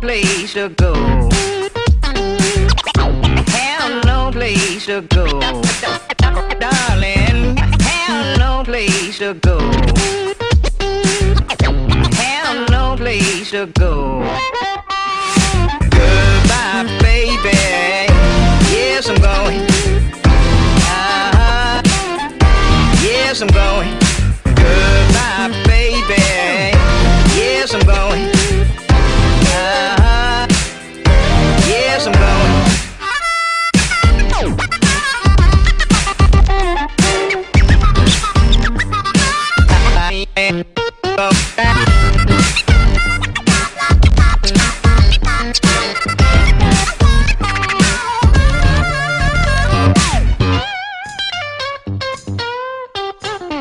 place to go. Have no place to go. Darling, no place to go. I'm going. Goodbye, baby. Yes, I'm going. Uh-huh. Yes, I'm going. I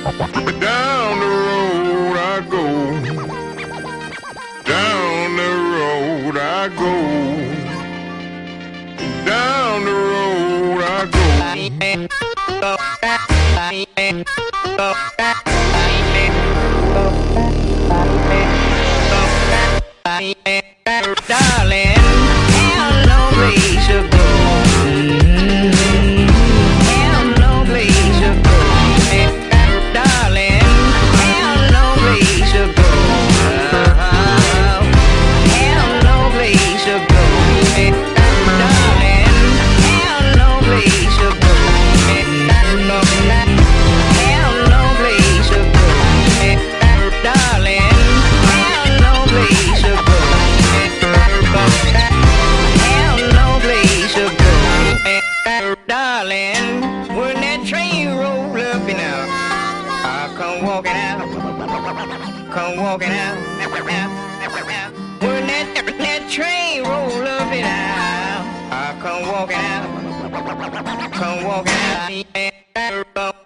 I go. Down the road I go. Down the road I go. Down the road I go. Come walking out. When that, that train roll up and out, I come walking out, come walking out.